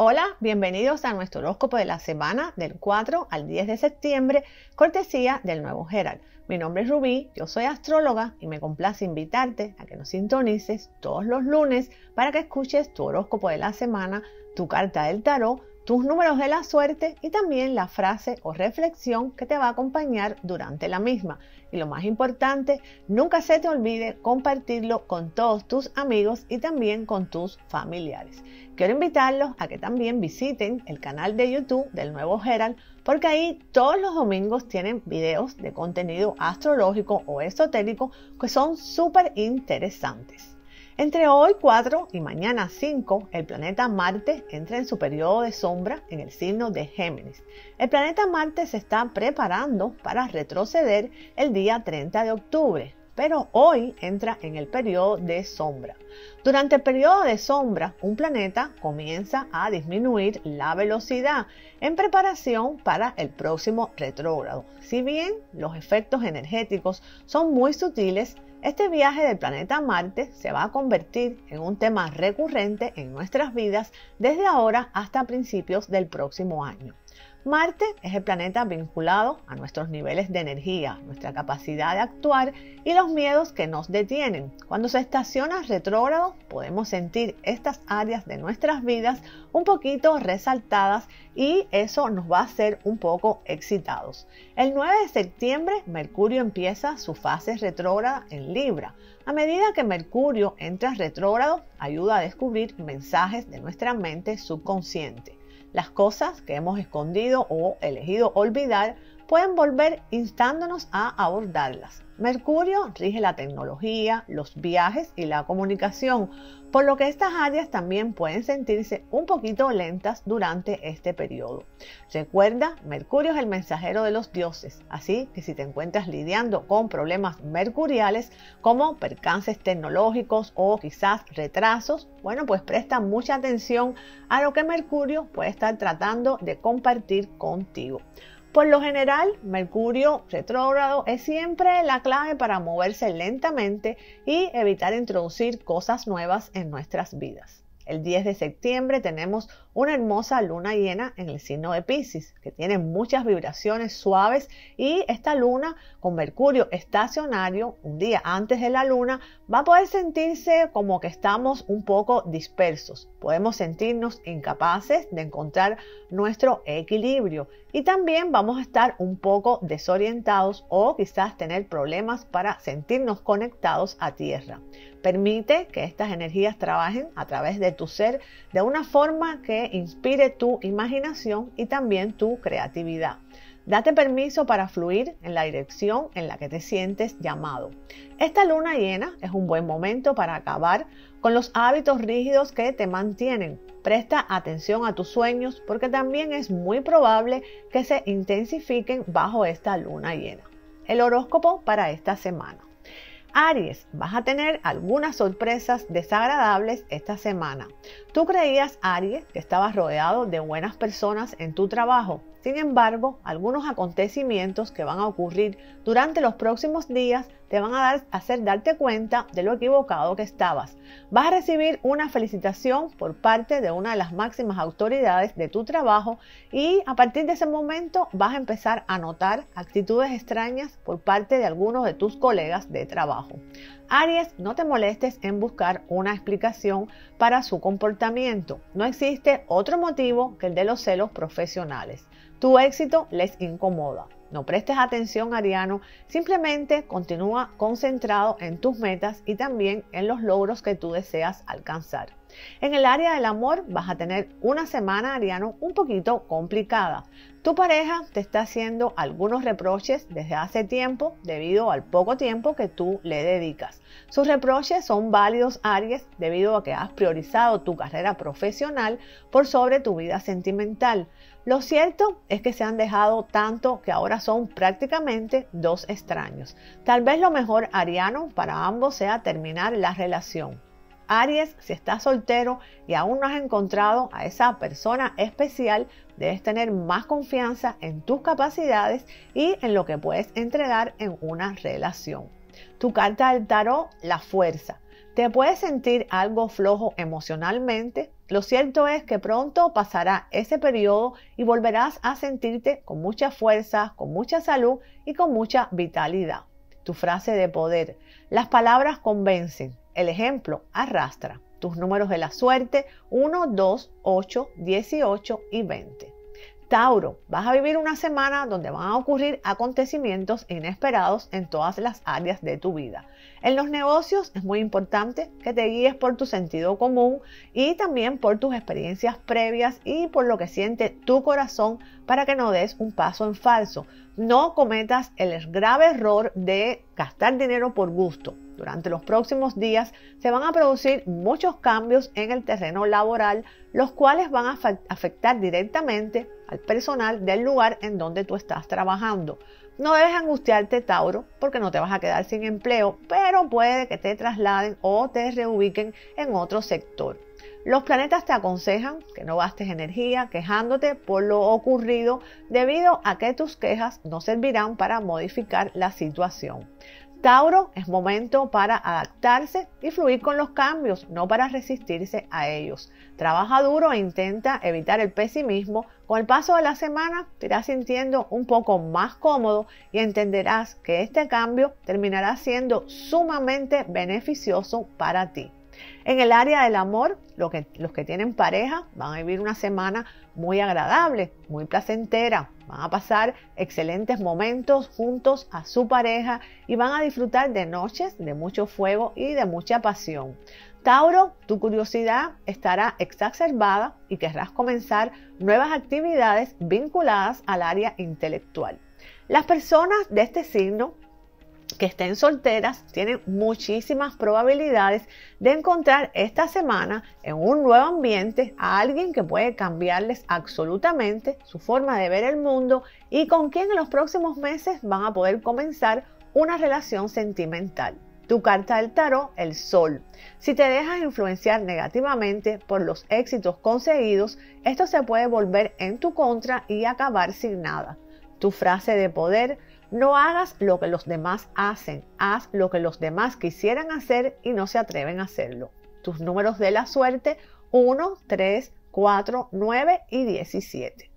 Hola, bienvenidos a nuestro horóscopo de la semana del 4 al 10 de septiembre, cortesía del nuevo Herald. Mi nombre es Rubí, yo soy astróloga y me complace invitarte a que nos sintonices todos los lunes para que escuches tu horóscopo de la semana, tu carta del tarot tus números de la suerte y también la frase o reflexión que te va a acompañar durante la misma. Y lo más importante, nunca se te olvide compartirlo con todos tus amigos y también con tus familiares. Quiero invitarlos a que también visiten el canal de YouTube del nuevo Herald porque ahí todos los domingos tienen videos de contenido astrológico o esotérico que son súper interesantes. Entre hoy 4 y mañana 5, el planeta Marte entra en su periodo de sombra en el signo de Géminis. El planeta Marte se está preparando para retroceder el día 30 de octubre, pero hoy entra en el periodo de sombra. Durante el periodo de sombra, un planeta comienza a disminuir la velocidad en preparación para el próximo retrógrado. Si bien los efectos energéticos son muy sutiles, este viaje del planeta Marte se va a convertir en un tema recurrente en nuestras vidas desde ahora hasta principios del próximo año. Marte es el planeta vinculado a nuestros niveles de energía, nuestra capacidad de actuar y los miedos que nos detienen. Cuando se estaciona retrógrado, podemos sentir estas áreas de nuestras vidas un poquito resaltadas y eso nos va a hacer un poco excitados. El 9 de septiembre, Mercurio empieza su fase retrógrada en Libra. A medida que Mercurio entra retrógrado, ayuda a descubrir mensajes de nuestra mente subconsciente. Las cosas que hemos escondido o elegido olvidar pueden volver instándonos a abordarlas. Mercurio rige la tecnología, los viajes y la comunicación, por lo que estas áreas también pueden sentirse un poquito lentas durante este periodo. Recuerda, Mercurio es el mensajero de los dioses, así que si te encuentras lidiando con problemas mercuriales como percances tecnológicos o quizás retrasos, bueno, pues presta mucha atención a lo que Mercurio puede estar tratando de compartir contigo. Por lo general, Mercurio retrógrado es siempre la clave para moverse lentamente y evitar introducir cosas nuevas en nuestras vidas. El 10 de septiembre tenemos una hermosa luna llena en el signo de Pisces, que tiene muchas vibraciones suaves y esta luna con Mercurio estacionario un día antes de la luna va a poder sentirse como que estamos un poco dispersos. Podemos sentirnos incapaces de encontrar nuestro equilibrio y también vamos a estar un poco desorientados o quizás tener problemas para sentirnos conectados a tierra. Permite que estas energías trabajen a través de tu ser de una forma que inspire tu imaginación y también tu creatividad. Date permiso para fluir en la dirección en la que te sientes llamado. Esta luna llena es un buen momento para acabar con los hábitos rígidos que te mantienen. Presta atención a tus sueños porque también es muy probable que se intensifiquen bajo esta luna llena. El horóscopo para esta semana. Aries, vas a tener algunas sorpresas desagradables esta semana. Tú creías, Aries, que estabas rodeado de buenas personas en tu trabajo. Sin embargo, algunos acontecimientos que van a ocurrir durante los próximos días te van a hacer darte cuenta de lo equivocado que estabas. Vas a recibir una felicitación por parte de una de las máximas autoridades de tu trabajo y a partir de ese momento vas a empezar a notar actitudes extrañas por parte de algunos de tus colegas de trabajo. Aries, no te molestes en buscar una explicación para su comportamiento. No existe otro motivo que el de los celos profesionales. Tu éxito les incomoda. No prestes atención, Ariano, simplemente continúa concentrado en tus metas y también en los logros que tú deseas alcanzar. En el área del amor vas a tener una semana, Ariano, un poquito complicada. Tu pareja te está haciendo algunos reproches desde hace tiempo debido al poco tiempo que tú le dedicas. Sus reproches son válidos, Aries, debido a que has priorizado tu carrera profesional por sobre tu vida sentimental. Lo cierto es que se han dejado tanto que ahora son prácticamente dos extraños. Tal vez lo mejor, Ariano, para ambos sea terminar la relación. Aries, si estás soltero y aún no has encontrado a esa persona especial, debes tener más confianza en tus capacidades y en lo que puedes entregar en una relación. Tu carta del tarot, la fuerza. Te puedes sentir algo flojo emocionalmente, Lo cierto es que pronto pasará ese periodo y volverás a sentirte con mucha fuerza, con mucha salud y con mucha vitalidad. Tu frase de poder. Las palabras convencen. El ejemplo arrastra. Tus números de la suerte 1, 2, 8, 18 y 20. Tauro, vas a vivir una semana donde van a ocurrir acontecimientos inesperados en todas las áreas de tu vida. En los negocios es muy importante que te guíes por tu sentido común y también por tus experiencias previas y por lo que siente tu corazón para que no des un paso en falso. No cometas el grave error de gastar dinero por gusto. Durante los próximos días se van a producir muchos cambios en el terreno laboral, los cuales van a afectar directamente al personal del lugar en donde tú estás trabajando. No debes angustiarte, Tauro, porque no te vas a quedar sin empleo, pero puede que te trasladen o te reubiquen en otro sector. Los planetas te aconsejan que no gastes energía quejándote por lo ocurrido debido a que tus quejas no servirán para modificar la situación. Tauro es momento para adaptarse y fluir con los cambios, no para resistirse a ellos. Trabaja duro e intenta evitar el pesimismo. Con el paso de la semana te irás sintiendo un poco más cómodo y entenderás que este cambio terminará siendo sumamente beneficioso para ti. En el área del amor, los que tienen pareja van a vivir una semana muy agradable, muy placentera. Van a pasar excelentes momentos juntos a su pareja y van a disfrutar de noches de mucho fuego y de mucha pasión. Tauro, tu curiosidad estará exacerbada y querrás comenzar nuevas actividades vinculadas al área intelectual. Las personas de este signo que estén solteras tienen muchísimas probabilidades de encontrar esta semana en un nuevo ambiente a alguien que puede cambiarles absolutamente su forma de ver el mundo y con quien en los próximos meses van a poder comenzar una relación sentimental. Tu carta del tarot, el sol. Si te dejas influenciar negativamente por los éxitos conseguidos, esto se puede volver en tu contra y acabar sin nada. Tu frase de poder, no hagas lo que los demás hacen, haz lo que los demás quisieran hacer y no se atreven a hacerlo. Tus números de la suerte 1, 3, 4, 9 y 17.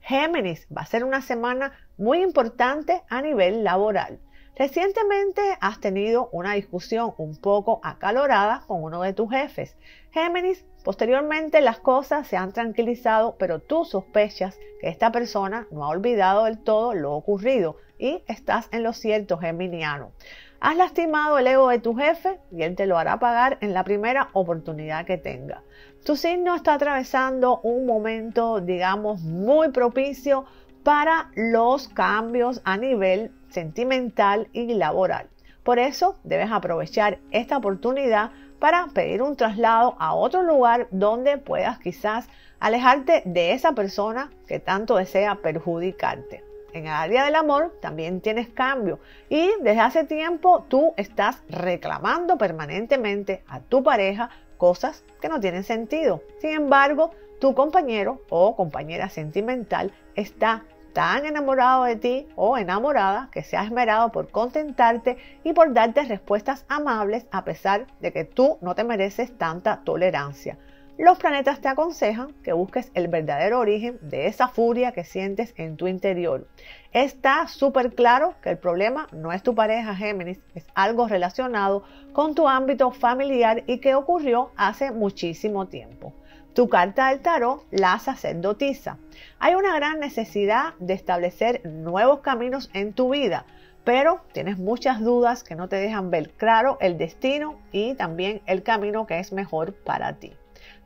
Géminis va a ser una semana muy importante a nivel laboral. Recientemente has tenido una discusión un poco acalorada con uno de tus jefes. Géminis, posteriormente las cosas se han tranquilizado, pero tú sospechas que esta persona no ha olvidado del todo lo ocurrido y estás en lo cierto, geminiano. Has lastimado el ego de tu jefe y él te lo hará pagar en la primera oportunidad que tenga. Tu signo está atravesando un momento, digamos, muy propicio para los cambios a nivel sentimental y laboral. Por eso debes aprovechar esta oportunidad para pedir un traslado a otro lugar donde puedas quizás alejarte de esa persona que tanto desea perjudicarte en el área del amor también tienes cambio y desde hace tiempo tú estás reclamando permanentemente a tu pareja cosas que no tienen sentido. Sin embargo, tu compañero o compañera sentimental está tan enamorado de ti o enamorada que se ha esmerado por contentarte y por darte respuestas amables a pesar de que tú no te mereces tanta tolerancia los planetas te aconsejan que busques el verdadero origen de esa furia que sientes en tu interior. Está súper claro que el problema no es tu pareja Géminis, es algo relacionado con tu ámbito familiar y que ocurrió hace muchísimo tiempo. Tu carta del tarot, la sacerdotisa. Hay una gran necesidad de establecer nuevos caminos en tu vida, pero tienes muchas dudas que no te dejan ver claro el destino y también el camino que es mejor para ti.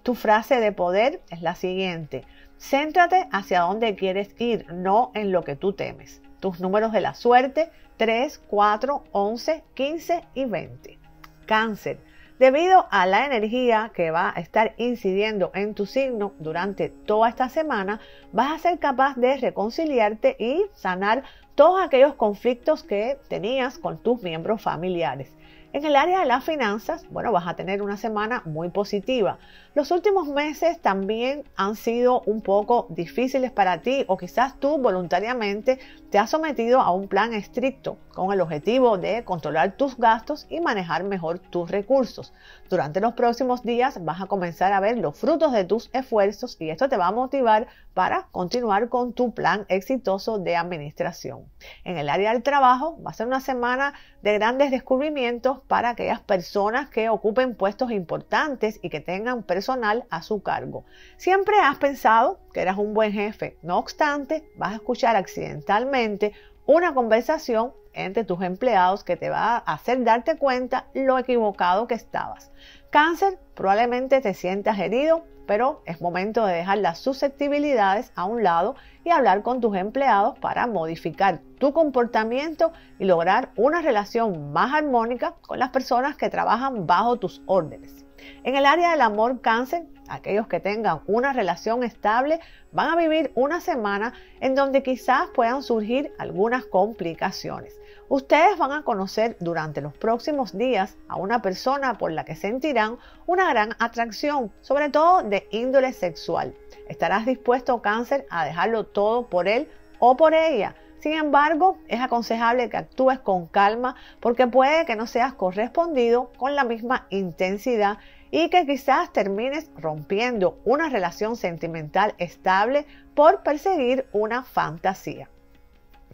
Tu frase de poder es la siguiente. Céntrate hacia dónde quieres ir, no en lo que tú temes. Tus números de la suerte 3, 4, 11, 15 y 20. Cáncer. Debido a la energía que va a estar incidiendo en tu signo durante toda esta semana, vas a ser capaz de reconciliarte y sanar todos aquellos conflictos que tenías con tus miembros familiares. En el área de las finanzas, bueno, vas a tener una semana muy positiva. Los últimos meses también han sido un poco difíciles para ti o quizás tú voluntariamente te has sometido a un plan estricto con el objetivo de controlar tus gastos y manejar mejor tus recursos. Durante los próximos días vas a comenzar a ver los frutos de tus esfuerzos y esto te va a motivar para continuar con tu plan exitoso de administración. En el área del trabajo va a ser una semana de grandes descubrimientos para aquellas personas que ocupen puestos importantes y que tengan personal a su cargo. Siempre has pensado que eras un buen jefe, no obstante, vas a escuchar accidentalmente una conversación entre tus empleados que te va a hacer darte cuenta lo equivocado que estabas. Cáncer, probablemente te sientas herido, pero es momento de dejar las susceptibilidades a un lado y hablar con tus empleados para modificar tu comportamiento y lograr una relación más armónica con las personas que trabajan bajo tus órdenes. En el área del amor cáncer, aquellos que tengan una relación estable van a vivir una semana en donde quizás puedan surgir algunas complicaciones. Ustedes van a conocer durante los próximos días a una persona por la que sentirán una gran atracción, sobre todo de índole sexual. Estarás dispuesto, cáncer, a dejarlo todo por él o por ella. Sin embargo, es aconsejable que actúes con calma porque puede que no seas correspondido con la misma intensidad y que quizás termines rompiendo una relación sentimental estable por perseguir una fantasía.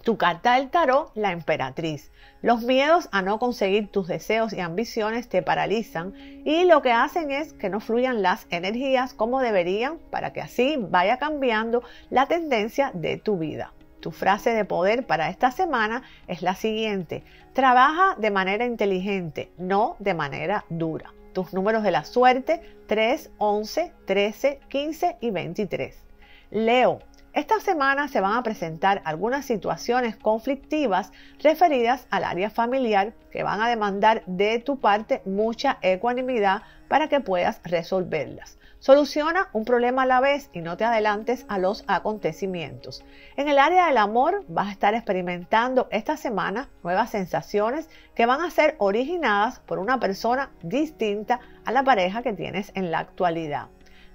Tu carta del tarot, la emperatriz. Los miedos a no conseguir tus deseos y ambiciones te paralizan y lo que hacen es que no fluyan las energías como deberían para que así vaya cambiando la tendencia de tu vida. Tu frase de poder para esta semana es la siguiente. Trabaja de manera inteligente, no de manera dura. Tus números de la suerte 3, 11, 13, 15 y 23. Leo, esta semana se van a presentar algunas situaciones conflictivas referidas al área familiar que van a demandar de tu parte mucha ecuanimidad para que puedas resolverlas. Soluciona un problema a la vez y no te adelantes a los acontecimientos. En el área del amor vas a estar experimentando esta semana nuevas sensaciones que van a ser originadas por una persona distinta a la pareja que tienes en la actualidad.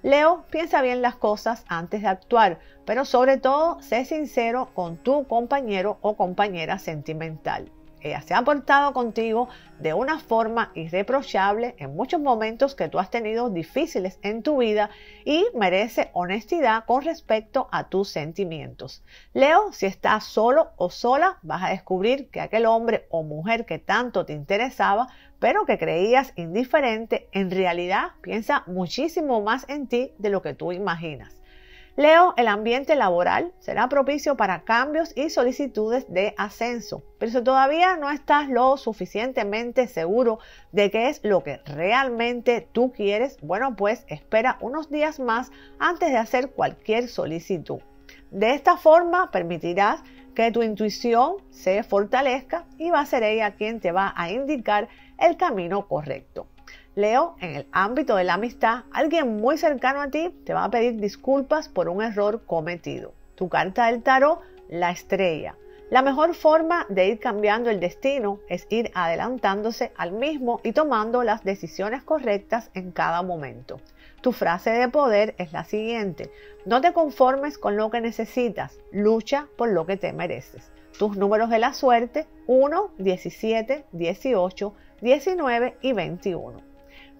Leo, piensa bien las cosas antes de actuar, pero sobre todo sé sincero con tu compañero o compañera sentimental. Ella se ha portado contigo de una forma irreprochable en muchos momentos que tú has tenido difíciles en tu vida y merece honestidad con respecto a tus sentimientos. Leo, si estás solo o sola, vas a descubrir que aquel hombre o mujer que tanto te interesaba, pero que creías indiferente, en realidad piensa muchísimo más en ti de lo que tú imaginas. Leo, el ambiente laboral será propicio para cambios y solicitudes de ascenso, pero si todavía no estás lo suficientemente seguro de qué es lo que realmente tú quieres, bueno, pues espera unos días más antes de hacer cualquier solicitud. De esta forma permitirás que tu intuición se fortalezca y va a ser ella quien te va a indicar el camino correcto. Leo, en el ámbito de la amistad, alguien muy cercano a ti te va a pedir disculpas por un error cometido. Tu carta del tarot, la estrella. La mejor forma de ir cambiando el destino es ir adelantándose al mismo y tomando las decisiones correctas en cada momento. Tu frase de poder es la siguiente. No te conformes con lo que necesitas, lucha por lo que te mereces. Tus números de la suerte 1, 17, 18, 19 y 21.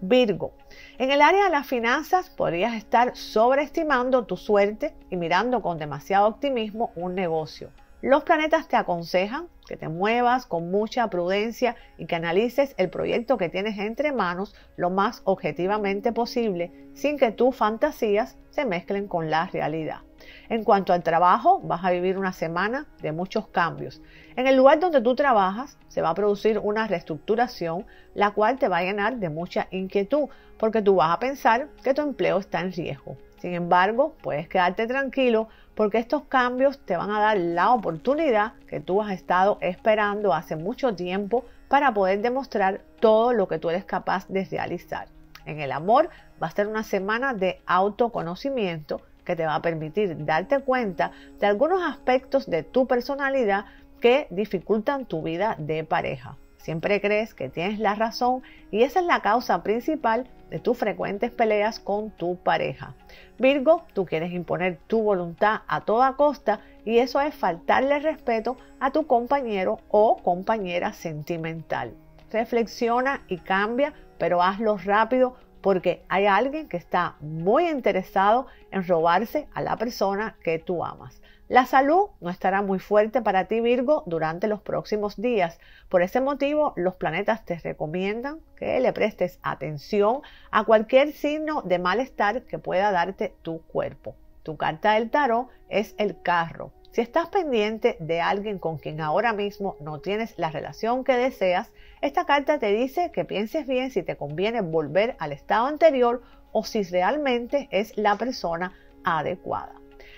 Virgo, en el área de las finanzas podrías estar sobreestimando tu suerte y mirando con demasiado optimismo un negocio. Los planetas te aconsejan que te muevas con mucha prudencia y que analices el proyecto que tienes entre manos lo más objetivamente posible sin que tus fantasías se mezclen con la realidad. En cuanto al trabajo, vas a vivir una semana de muchos cambios. En el lugar donde tú trabajas se va a producir una reestructuración, la cual te va a llenar de mucha inquietud, porque tú vas a pensar que tu empleo está en riesgo. Sin embargo, puedes quedarte tranquilo porque estos cambios te van a dar la oportunidad que tú has estado esperando hace mucho tiempo para poder demostrar todo lo que tú eres capaz de realizar. En el amor va a ser una semana de autoconocimiento que te va a permitir darte cuenta de algunos aspectos de tu personalidad que dificultan tu vida de pareja. Siempre crees que tienes la razón y esa es la causa principal de tus frecuentes peleas con tu pareja. Virgo, tú quieres imponer tu voluntad a toda costa y eso es faltarle respeto a tu compañero o compañera sentimental. Reflexiona y cambia, pero hazlo rápido porque hay alguien que está muy interesado en robarse a la persona que tú amas. La salud no estará muy fuerte para ti Virgo durante los próximos días. Por ese motivo, los planetas te recomiendan que le prestes atención a cualquier signo de malestar que pueda darte tu cuerpo. Tu carta del tarot es el carro. Si estás pendiente de alguien con quien ahora mismo no tienes la relación que deseas, esta carta te dice que pienses bien si te conviene volver al estado anterior o si realmente es la persona adecuada.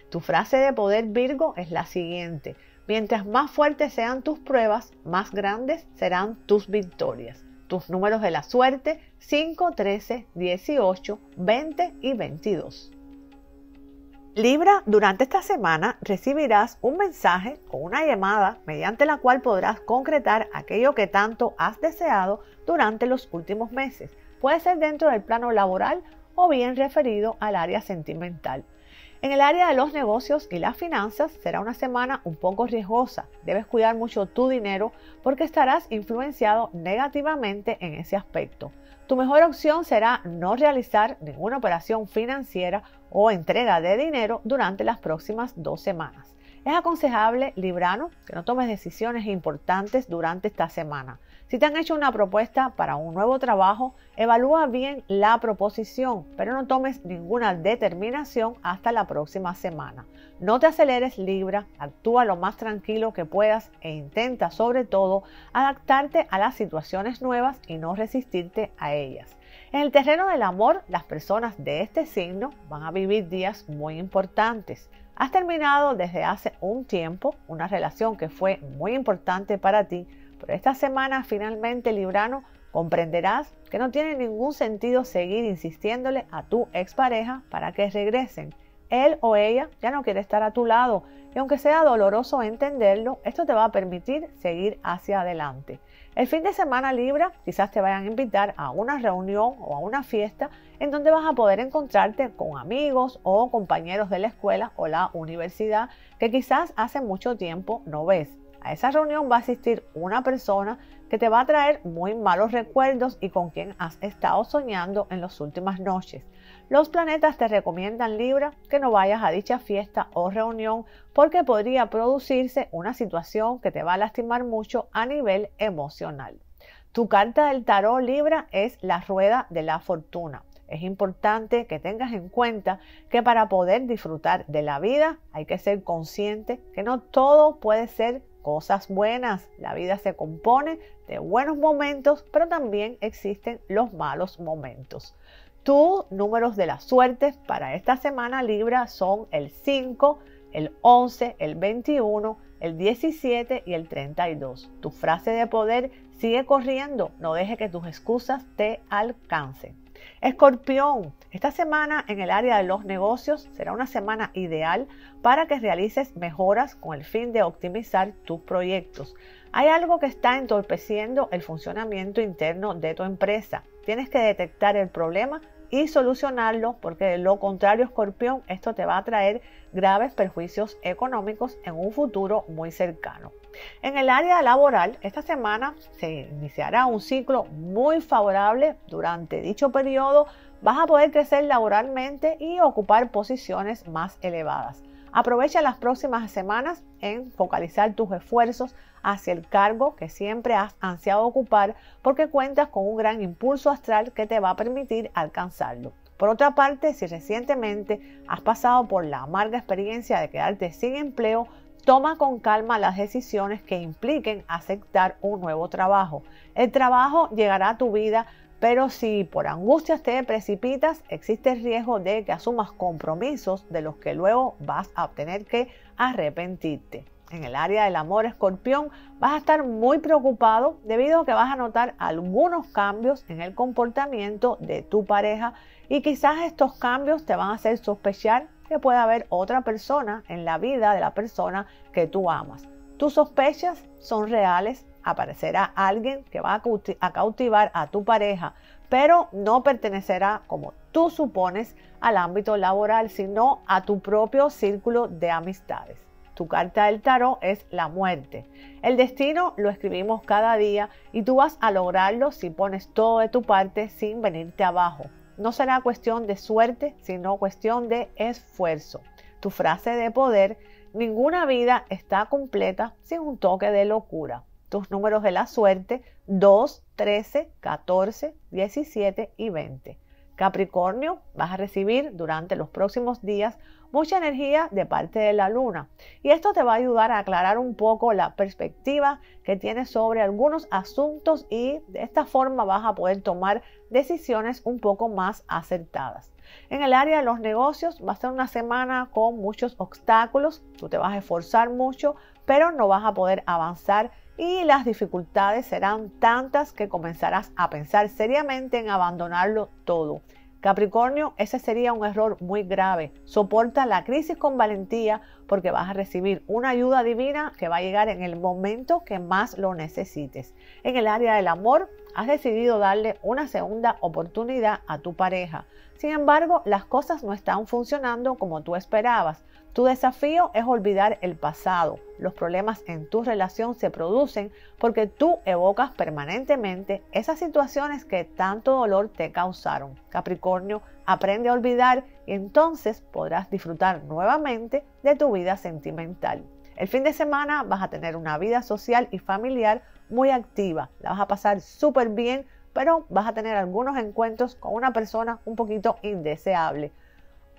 Tu frase de poder Virgo es la siguiente. Mientras más fuertes sean tus pruebas, más grandes serán tus victorias. Tus números de la suerte 5, 13, 18, 20 y 22. Libra, durante esta semana recibirás un mensaje o una llamada mediante la cual podrás concretar aquello que tanto has deseado durante los últimos meses. Puede ser dentro del plano laboral o bien referido al área sentimental. En el área de los negocios y las finanzas será una semana un poco riesgosa. Debes cuidar mucho tu dinero porque estarás influenciado negativamente en ese aspecto. Tu mejor opción será no realizar ninguna operación financiera o entrega de dinero durante las próximas dos semanas. Es aconsejable, Librano, que no tomes decisiones importantes durante esta semana. Si te han hecho una propuesta para un nuevo trabajo, evalúa bien la proposición, pero no tomes ninguna determinación hasta la próxima semana. No te aceleres Libra, actúa lo más tranquilo que puedas e intenta sobre todo adaptarte a las situaciones nuevas y no resistirte a ellas. En el terreno del amor, las personas de este signo van a vivir días muy importantes. Has terminado desde hace un tiempo una relación que fue muy importante para ti esta semana finalmente, Librano, comprenderás que no tiene ningún sentido seguir insistiéndole a tu expareja para que regresen. Él o ella ya no quiere estar a tu lado y aunque sea doloroso entenderlo, esto te va a permitir seguir hacia adelante. El fin de semana Libra quizás te vayan a invitar a una reunión o a una fiesta en donde vas a poder encontrarte con amigos o compañeros de la escuela o la universidad que quizás hace mucho tiempo no ves. A esa reunión va a asistir una persona que te va a traer muy malos recuerdos y con quien has estado soñando en las últimas noches. Los planetas te recomiendan Libra que no vayas a dicha fiesta o reunión porque podría producirse una situación que te va a lastimar mucho a nivel emocional. Tu carta del tarot Libra es la rueda de la fortuna. Es importante que tengas en cuenta que para poder disfrutar de la vida hay que ser consciente que no todo puede ser cosas buenas. La vida se compone de buenos momentos, pero también existen los malos momentos. Tus números de la suerte para esta semana Libra son el 5, el 11, el 21, el 17 y el 32. Tu frase de poder sigue corriendo, no deje que tus excusas te alcancen. Escorpión, esta semana en el área de los negocios será una semana ideal para que realices mejoras con el fin de optimizar tus proyectos. Hay algo que está entorpeciendo el funcionamiento interno de tu empresa. Tienes que detectar el problema y solucionarlo porque de lo contrario, escorpión, esto te va a traer graves perjuicios económicos en un futuro muy cercano. En el área laboral, esta semana se iniciará un ciclo muy favorable. Durante dicho periodo vas a poder crecer laboralmente y ocupar posiciones más elevadas. Aprovecha las próximas semanas en focalizar tus esfuerzos hacia el cargo que siempre has ansiado ocupar porque cuentas con un gran impulso astral que te va a permitir alcanzarlo. Por otra parte, si recientemente has pasado por la amarga experiencia de quedarte sin empleo, toma con calma las decisiones que impliquen aceptar un nuevo trabajo. El trabajo llegará a tu vida, pero si por angustias te precipitas, existe el riesgo de que asumas compromisos de los que luego vas a tener que arrepentirte en el área del amor escorpión, vas a estar muy preocupado debido a que vas a notar algunos cambios en el comportamiento de tu pareja y quizás estos cambios te van a hacer sospechar que puede haber otra persona en la vida de la persona que tú amas. Tus sospechas son reales, aparecerá alguien que va a cautivar a tu pareja, pero no pertenecerá como tú supones al ámbito laboral, sino a tu propio círculo de amistades. Tu carta del tarot es la muerte. El destino lo escribimos cada día y tú vas a lograrlo si pones todo de tu parte sin venirte abajo. No será cuestión de suerte, sino cuestión de esfuerzo. Tu frase de poder, ninguna vida está completa sin un toque de locura. Tus números de la suerte, 2, 13, 14, 17 y 20. Capricornio, vas a recibir durante los próximos días mucha energía de parte de la luna y esto te va a ayudar a aclarar un poco la perspectiva que tienes sobre algunos asuntos y de esta forma vas a poder tomar decisiones un poco más acertadas. En el área de los negocios va a ser una semana con muchos obstáculos, tú te vas a esforzar mucho, pero no vas a poder avanzar y las dificultades serán tantas que comenzarás a pensar seriamente en abandonarlo todo. Capricornio, ese sería un error muy grave. Soporta la crisis con valentía porque vas a recibir una ayuda divina que va a llegar en el momento que más lo necesites. En el área del amor, has decidido darle una segunda oportunidad a tu pareja. Sin embargo, las cosas no están funcionando como tú esperabas. Tu desafío es olvidar el pasado. Los problemas en tu relación se producen porque tú evocas permanentemente esas situaciones que tanto dolor te causaron. Capricornio, aprende a olvidar y entonces podrás disfrutar nuevamente de tu vida sentimental. El fin de semana vas a tener una vida social y familiar muy activa. La vas a pasar súper bien, pero vas a tener algunos encuentros con una persona un poquito indeseable.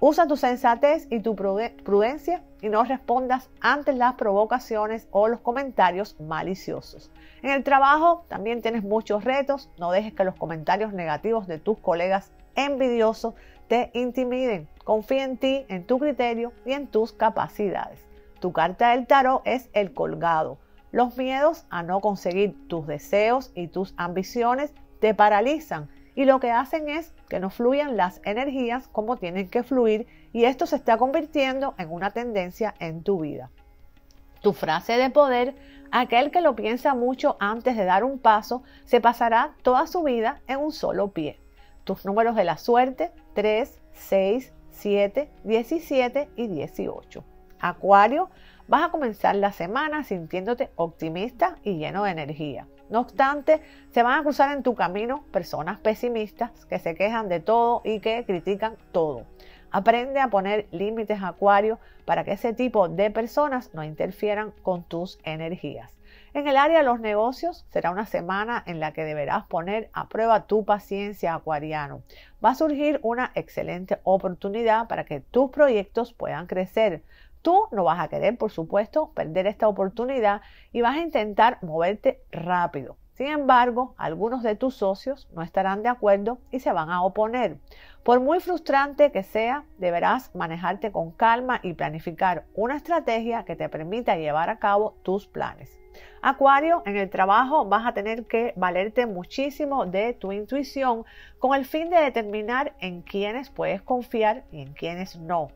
Usa tu sensatez y tu prudencia y no respondas ante las provocaciones o los comentarios maliciosos. En el trabajo también tienes muchos retos. No dejes que los comentarios negativos de tus colegas envidiosos te intimiden. Confía en ti, en tu criterio y en tus capacidades. Tu carta del tarot es el colgado. Los miedos a no conseguir tus deseos y tus ambiciones te paralizan y lo que hacen es que no fluyan las energías como tienen que fluir y esto se está convirtiendo en una tendencia en tu vida. Tu frase de poder, aquel que lo piensa mucho antes de dar un paso, se pasará toda su vida en un solo pie. Tus números de la suerte, 3, 6, 7, 17 y 18. Acuario, vas a comenzar la semana sintiéndote optimista y lleno de energía. No obstante, se van a cruzar en tu camino personas pesimistas que se quejan de todo y que critican todo. Aprende a poner límites acuario para que ese tipo de personas no interfieran con tus energías. En el área de los negocios será una semana en la que deberás poner a prueba tu paciencia acuariano. Va a surgir una excelente oportunidad para que tus proyectos puedan crecer. Tú no vas a querer, por supuesto, perder esta oportunidad y vas a intentar moverte rápido. Sin embargo, algunos de tus socios no estarán de acuerdo y se van a oponer. Por muy frustrante que sea, deberás manejarte con calma y planificar una estrategia que te permita llevar a cabo tus planes. Acuario, en el trabajo vas a tener que valerte muchísimo de tu intuición con el fin de determinar en quiénes puedes confiar y en quiénes no.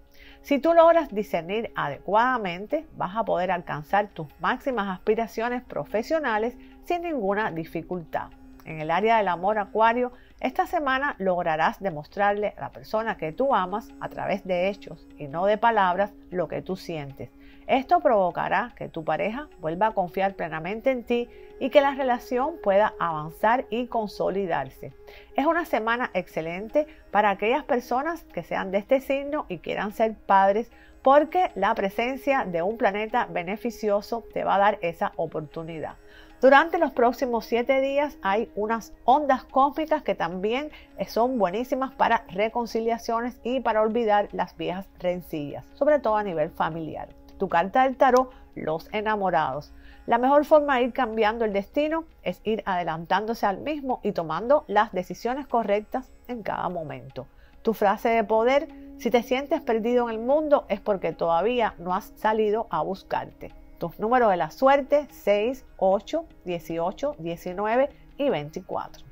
Si tú logras discernir adecuadamente, vas a poder alcanzar tus máximas aspiraciones profesionales sin ninguna dificultad. En el área del amor acuario, esta semana lograrás demostrarle a la persona que tú amas a través de hechos y no de palabras lo que tú sientes. Esto provocará que tu pareja vuelva a confiar plenamente en ti y que la relación pueda avanzar y consolidarse. Es una semana excelente para aquellas personas que sean de este signo y quieran ser padres porque la presencia de un planeta beneficioso te va a dar esa oportunidad. Durante los próximos siete días hay unas ondas cósmicas que también son buenísimas para reconciliaciones y para olvidar las viejas rencillas, sobre todo a nivel familiar tu carta del tarot, los enamorados. La mejor forma de ir cambiando el destino es ir adelantándose al mismo y tomando las decisiones correctas en cada momento. Tu frase de poder, si te sientes perdido en el mundo es porque todavía no has salido a buscarte. Tus números de la suerte 6, 8, 18, 19 y 24.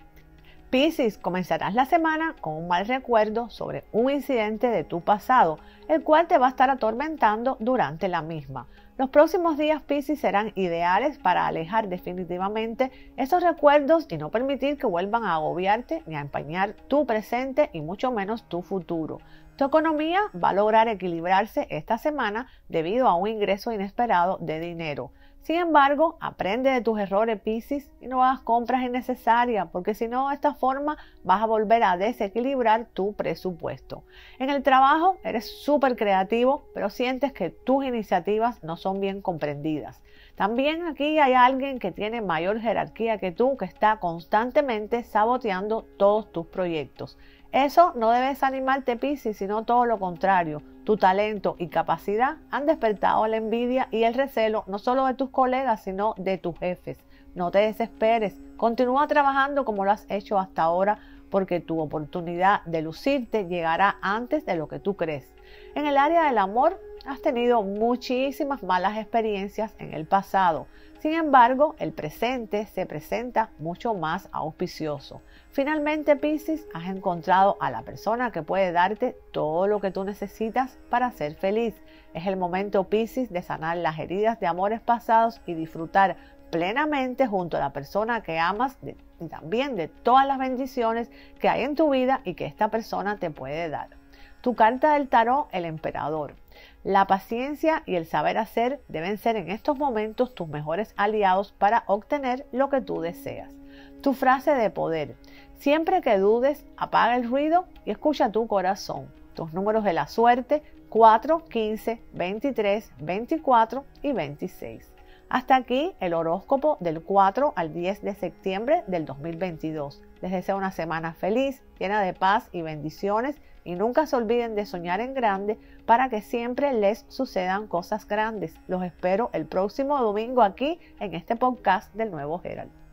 Piscis, comenzarás la semana con un mal recuerdo sobre un incidente de tu pasado, el cual te va a estar atormentando durante la misma. Los próximos días Piscis serán ideales para alejar definitivamente esos recuerdos y no permitir que vuelvan a agobiarte ni a empañar tu presente y mucho menos tu futuro. Tu economía va a lograr equilibrarse esta semana debido a un ingreso inesperado de dinero. Sin embargo, aprende de tus errores, Piscis, y no hagas compras innecesarias, porque si no, de esta forma vas a volver a desequilibrar tu presupuesto. En el trabajo eres súper creativo, pero sientes que tus iniciativas no son bien comprendidas. También aquí hay alguien que tiene mayor jerarquía que tú, que está constantemente saboteando todos tus proyectos. Eso no debe desanimarte, Piscis, sino todo lo contrario. Tu talento y capacidad han despertado la envidia y el recelo no solo de tus colegas, sino de tus jefes. No te desesperes, continúa trabajando como lo has hecho hasta ahora porque tu oportunidad de lucirte llegará antes de lo que tú crees. En el área del amor, has tenido muchísimas malas experiencias en el pasado. Sin embargo, el presente se presenta mucho más auspicioso. Finalmente, Pisces, has encontrado a la persona que puede darte todo lo que tú necesitas para ser feliz. Es el momento, Pisces, de sanar las heridas de amores pasados y disfrutar plenamente junto a la persona que amas y también de todas las bendiciones que hay en tu vida y que esta persona te puede dar. Tu carta del tarot, el emperador. La paciencia y el saber hacer deben ser en estos momentos tus mejores aliados para obtener lo que tú deseas. Tu frase de poder. Siempre que dudes, apaga el ruido y escucha tu corazón. Tus números de la suerte 4, 15, 23, 24 y 26. Hasta aquí el horóscopo del 4 al 10 de septiembre del 2022. Les deseo una semana feliz, llena de paz y bendiciones y nunca se olviden de soñar en grande para que siempre les sucedan cosas grandes. Los espero el próximo domingo aquí en este podcast del Nuevo Herald.